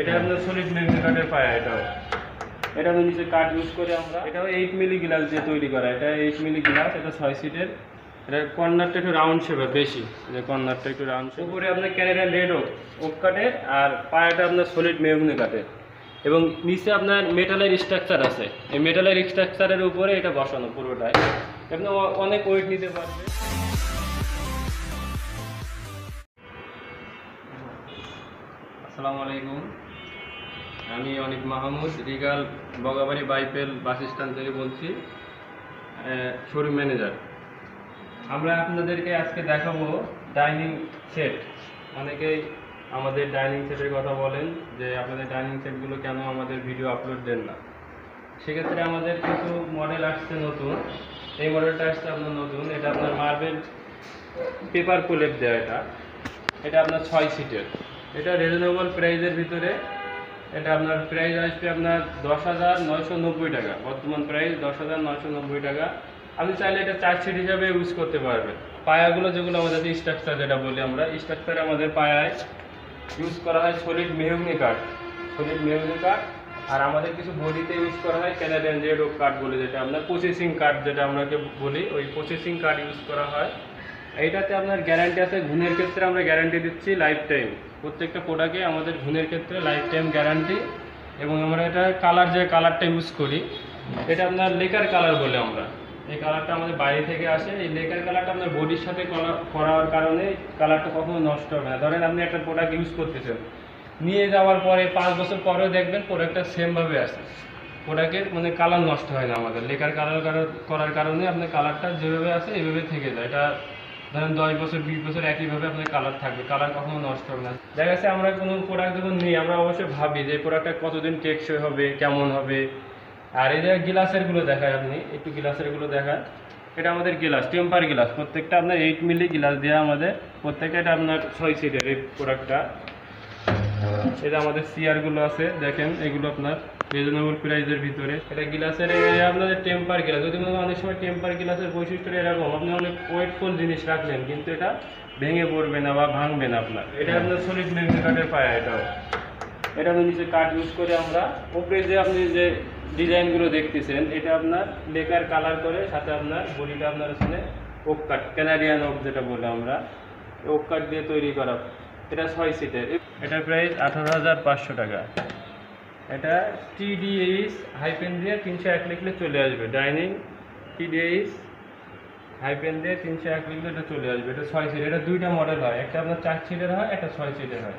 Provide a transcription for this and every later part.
এটা আপনার solid memory কার্ডের পায়া এটাও। এটা আমরা নিচে কাঠ ইউজ করে আমরা। এটাও এইট মিলি গ্লাস দিয়ে তৈরি করা। এটা এইট মিলি গ্লাস এটা ছয় সিটের এটা কর্নারটা একটু রাউন্ড শেপে বেশি। যে কর্নারটা একটু রাউন্ড শেপ উপরে আপনার ক্যানাডিয়ান রেড ওক ওক কাঠের আর পায়াটা আপনার সলিড কাঠের এবং নিচে আপনার মেটালের স্ট্রাকচার আছে। এই মেটালের স্ট্রাকচারের উপরে এটা বসানো পুরোটাই। আপনি অনেক ওয়েট নিতে পারবে আসসালামু আলাইকুম। আমি অনিক মাহমুদ, রিগাল, বগাবাড়ি, বাইপেল বাস থেকে বলছি শোরুম ম্যানেজার। আমরা আপনাদেরকে আজকে দেখাবো ডাইনিং সেট। অনেকেই আমাদের ডাইনিং সেটের কথা বলেন যে আপনাদের ডাইনিং সেটগুলো কেন আমাদের ভিডিও আপলোড দেন না। সেক্ষেত্রে আমাদের কিছু মডেল আসছে নতুন। এই মডেলটা আসছে আপনার নতুন। এটা আপনার মার্বেল পেপার কোলেপ দেওয়া এটা। এটা আপনার ছয় সিটের। এটা রিজনেবল প্রাইজের ভিতরে এটা আপনার প্রাইস আসবে আপনার দশ হাজার নয়শো নব্বই টাকা। বর্তমান প্রাইস দশ হাজার নয়শো নব্বই টাকা। আপনি চাইলে এটা চার সিট হিসাবে ইউজ করতে পারবেন। পায়াগুলো যেগুলো আমাদের স্ট্রাকচার যেটা বলি আমরা স্ট্রাকচারে আমাদের পায়ায় ইউজ করা হয় সলিড মেহগনি কাঠ সলিড মেহগনি কাঠ আর আমাদের কিছু বডিতে ইউজ করা হয় ক্যানাডিয়ান রেড ওক কাঠ বলে, যেটা আমরা প্রসেসিং কাঠ যেটা আমরাকে বলি, ওই প্রসেসিং কাঠ ইউজ করা হয়। এইটাতে আপনার গ্যারান্টি আছে ঘুণের ক্ষেত্রে আমরা গ্যারান্টি দিচ্ছি লাইফ টাইম প্রত্যেকটা প্রোডাক্টে আমাদের ঘুণের ক্ষেত্রে লাইফ টাইম গ্যারান্টি এবং আমরা এটা কালার যে কালারটা ইউজ করি, এটা আপনার লেকার কালার বলে আমরা। এই কালারটা আমাদের বাইরে থেকে আসে, এই লেকার কালারটা আপনার বডির সাথে করার কারণে কালারটা কখনো নষ্ট হবে না। ধরেন আপনি একটা প্রোডাক্ট ইউজ করতেছেন, নিয়ে যাওয়ার পরে পাঁচ বছর পরেও দেখবেন প্রোডাক্টটা সেমভাবে আসে প্রোডাক্টের মানে কালার নষ্ট হয় না আমাদের। লেকার কালার করার কারণে আপনার কালারটা যেভাবে আছে এইভাবে থেকে যায়। এটা ধরেন দশ বছর, বিশ বছর একইভাবে আপনার কালার থাকবে কালার কখনো নষ্ট হবে না। দেখা যাচ্ছে আমরা কোনো প্রোডাক্ট যখন নিই, আমরা অবশ্যই ভাবি যে প্রোডাক্টটা কতদিন টেকসই হবে, কেমন হবে। আর এই যে গ্লাসেরগুলো দেখায় আপনি, একটু গ্লাসেরগুলো দেখায় এটা আমাদের গ্লাস টেম্পার গ্লাস প্রত্যেকটা আপনার এইট মিলি গ্লাস দেওয়া আমাদের, প্রত্যেকটা এটা আপনার ছয় সিটের এই প্রোডাক্টটা এটা আমাদের চেয়ারগুলো আছে, দেখেন, এগুলো আপনার রিজনেবল প্রাইসের ভিতরে। এটা গ্লাসের আপনাদের টেম্পার গ্লাস যদি মনে হয় অনেক সময় টেম্পার গ্লাসের বৈশিষ্ট্যটা এরকম আপনি অনেক ওয়েটফুল জিনিস রাখলেন কিন্তু এটা ভেঙে পড়বে না বা ভাঙবে না আপনার। এটা আপনার সলিড মেমরি কার্ডের পায়া এটাও। এটা আপনি নিচে কাঠ ইউজ করে আমরা উপরে যে আপনি যে ডিজাইনগুলো দেখতেছেন এটা আপনার লেকার কালার করে সাথে আপনার বডিটা আপনার এখানে ওক কাঠ ক্যানাডিয়ান ওক যেটা বলে আমরা ওক কাঠ দিয়ে তৈরি করা। এটা ছয় সিটের এটার প্রাইস আঠারো হাজার পাঁচশো টাকা। এটা টিডিএইচ হাইপেন দিয়ে তিনশো এক লিখলে চলে আসবে। ডাইনিং টিডিএইচ হাইপেন দিয়ে তিনশো এক লিখলে এটা চলে আসবে। এটা ছয় সিট এটা দুইটা মডেল হয়। একটা আপনার চার সিটের হয়, একটা ছয় সিটের হয়।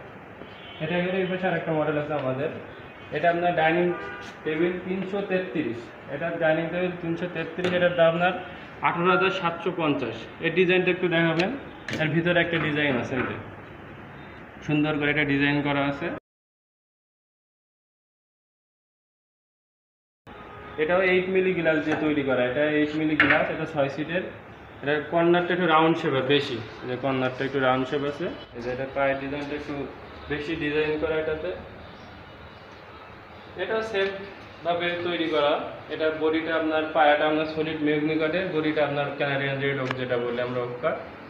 এটা গেলে এই পাশে আরেকটা মডেল আছে আমাদের। এটা আপনার ডাইনিং টেবিল তিনশো তেত্রিশ। এটা ডাইনিং টেবিল তিনশো তেত্রিশ, এটার দাম আপনার আঠারো হাজার সাতশো পঞ্চাশ। এর ডিজাইনটা একটু দেখাবেন। এর ভিতরে একটা ডিজাইন আছে। যে সুন্দর করে একটা ডিজাইন করা আছে। এটাও এইট মিলি গ্লাস দিয়ে তৈরি করা। এটা এইট মিলি গ্লাস এটা ছয় সিটের এটা কর্নারটা একটু রাউন্ড শেপে বেশি। যে কর্নারটা একটু রাউন্ড শেপ আছে। এই যে এটা পায়ের ডিজাইনটা একটু বেশি ডিজাইন করা এটাতে। এটা সেম ভাবে তৈরি করা। এটা বডিটা আপনার পায়াটা আপনার সলিড মেগনি কাঠের বডিটা আপনার ক্যানাডিয়ান রেড ওক যেটা বলে আমরা ওক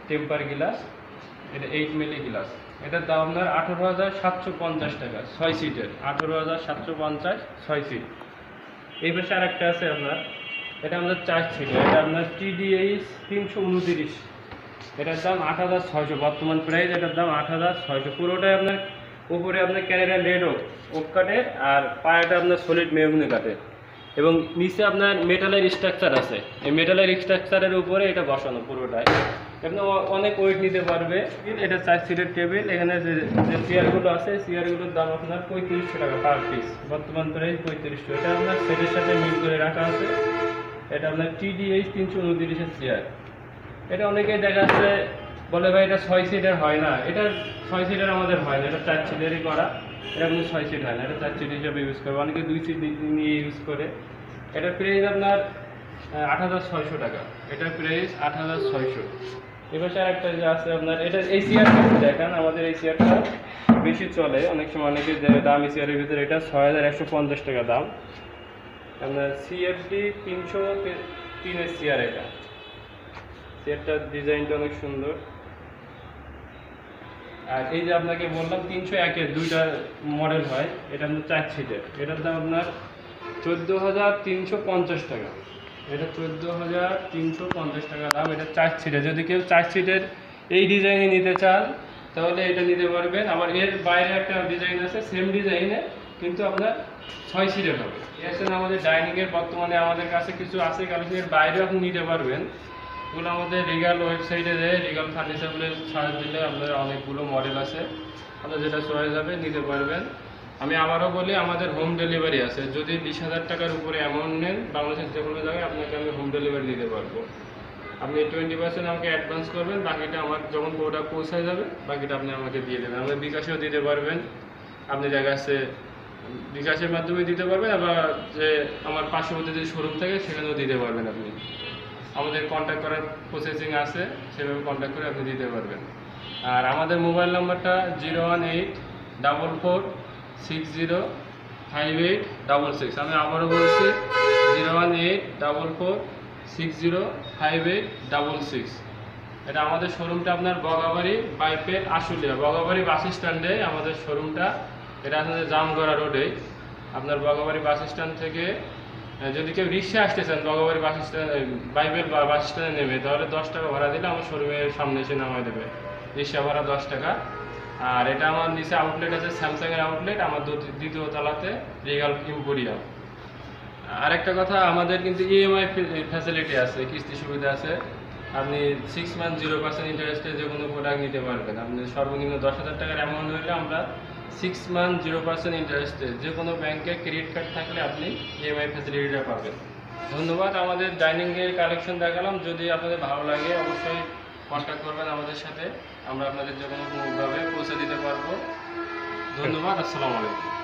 টেম্পার গ্লাস এটা এইট মিলি গ্লাস এটার দাম আপনার আঠেরো হাজার সাতশো পঞ্চাশ টাকা, ছয় সিটের আঠেরো হাজার সাতশো পঞ্চাশ, ছয় সিট এই পাশে আর একটা আছে আপনার এটা আমাদের চার ছিল। এটা আপনার টিডিএইচ তিনশো উনতিরিশ। এটার দাম আট হাজার ছয়শো। বর্তমান প্রাইস এটার দাম আট হাজার ছয়শো। পুরোটাই আপনার উপরে আপনার ক্যানাডিয়ান রেড ওক ওক কাঠের আর পায়াটা আপনার সলিড মেগুনি কাঠের এবং নিচে আপনার মেটালের স্ট্রাকচার আছে। এই মেটালের স্ট্রাকচারের উপরে এটা বসানো পুরোটাই। অ- অনেক ওয়েট নিতে পারবে। এটা চার সিটের টেবিল এখানে যে যে চেয়ারগুলো আছে চেয়ারগুলোর দাম আপনার পঁয়ত্রিশশো টাকা পার পিস বর্তমান প্রাইস পঁয়ত্রিশশো। এটা আপনার সেটের সাথে মিল করে রাখা আছে। এটা আপনার টিডিএইচ তিনশো উনত্রিশের চেয়ার এটা অনেকেই দেখা যাচ্ছে বলে ভাই এটা ছয় সিটের হয় না। এটা ছয় সিটের আমাদের হয় না, এটা চার সিটেরই করা। এটা কিন্তু ছয় সিট হয় না, এটা চার সিট হিসাবে ইউজ করবে। অনেকে দুই সিট নিয়ে ইউজ করে। এটার প্রাইস আপনার আট হাজার ছয়শো টাকা। এটার প্রাইস আট হাজার ছয়শো। এবার আর একটা যে আছে আপনার, এটা এই চেয়ারটা দেখেন, আমাদের এই চেয়ারটা বেশি চলে। অনেক সময় অনেকে দাম এই চেয়ারের ভিতরে এটা ছয় হাজার একশো পঞ্চাশ টাকা দাম। আপনার সিএফডি তিনশো তিনের চেয়ার এটা। চেয়ারটার ডিজাইনটা অনেক সুন্দর। আর এই যে আপনাকে বললাম, তিনশো একের দুইটা মডেল হয়, এটা আপনার চার সিটের এটার দাম আপনার চোদ্দ হাজার তিনশো পঞ্চাশ টাকা। এটা চোদ্দ হাজার তিনশো পঞ্চাশ টাকা দাম, এটা চার সিটের যদি কেউ চার সিটের এই ডিজাইনে নিতে চান, তাহলে এটা নিতে পারবেন। আবার এর বাইরে একটা ডিজাইন আছে সেম ডিজাইনে কিন্তু আপনার ছয় সিটের হবে। এছাড়া আমাদের ডাইনিংয়ের বর্তমানে আমাদের কাছে কিছু আছে কালেকশনের বাইরেও আপনি নিতে পারবেন। এগুলো আমাদের রিগাল ওয়েবসাইটে দেয় রিগাল ফার্নিচার বলে দিলে আপনার অনেকগুলো মডেল আছে। আপনার যেটা চয়েস হবে নিতে পারবেন। আমি আবারও বলি, আমাদের হোম ডেলিভারি আছে। যদি বিশ হাজার টাকার উপরে অ্যামাউন্ট নেন, বাংলাদেশের যে কোনো জায়গায় আপনাকে আমি হোম ডেলিভারি দিতে পারব। আপনি টোয়েন্টি পার্সেন্ট আমাকে অ্যাডভান্স করবেন, বাকিটা আমার যখন প্রোডাক্ট পৌঁছায় যাবে, বাকিটা আপনি আমাকে দিয়ে দেবেন। আমাদের বিকাশেও দিতে পারবেন। আপনি জায়গা আছে বিকাশের মাধ্যমে দিতে পারবেন, আবার যে আমার পার্শ্ববর্তী যে শোরুম থাকে, সেখানেও দিতে পারবেন আপনি। আমাদের কন্ট্যাক্ট করার প্রসেসিং আছে, সেভাবে কন্ট্যাক্ট করে আপনি দিতে পারবেন। আর আমাদের মোবাইল নাম্বারটা zero one eight double four six zero five eight double six আমি আবারও বলছি zero one eight double four six zero five eight double six এটা আমাদের শোরুমটা আপনার বগাবাড়ি বাইপের আশুলিয়া। বগাবাড়ি বাস স্ট্যান্ডে আমাদের শোরুমটা। এটা আপনাদের জামগড়া রোডে। আপনার বগাবাড়ি বাস স্ট্যান্ড থেকে যদি কেউ রিক্সা আসতে চান, বগাবাড়ি বাস স্ট্যান্ড বাইবেল বা বাস স্ট্যান্ডে নেমে তাহলে দশ টাকা ভাড়া দিলে আমার শোরুমের সামনে এসে নামাই দেবে। রিক্সা ভাড়া দশ টাকা। আর এটা আমার নিচে আউটলেট আছে, স্যামসাংয়ের আউটলেট আমার দ্বিতীয়- তলাতে রিগাল ইম্পোরিয়াম আরেকটা কথা, আমাদের কিন্তু ইএমআই ফ্যাসিলিটি আছে, কিস্তি সুবিধা আছে। আপনি সিক্স মান্থ জিরো পার্সেন্ট ইন্টারেস্টে যে কোনো প্রোডাক্ট নিতে পারবেন। আপনি সর্বনিম্ন দশ হাজার টাকার অ্যামাউন্ট হলে আমরা সিক্স মান্থ জিরো পার্সেন্ট ইন্টারেস্টে যে কোনো ব্যাংকের ক্রেডিট কার্ড থাকলে আপনি ইএমআই ফ্যাসিলিটিটা পাবেন। ধন্যবাদ, আমাদের ডাইনিংয়ের কালেকশন দেখালাম। যদি আপনাদের ভালো লাগে, অবশ্যই কন্ট্যাক্ট করবেন আমাদের সাথে। আমরা আপনাদের যে কোনোভাবে পৌঁছে দিতে পারব। ধন্যবাদ আসসালামু আলাইকুম।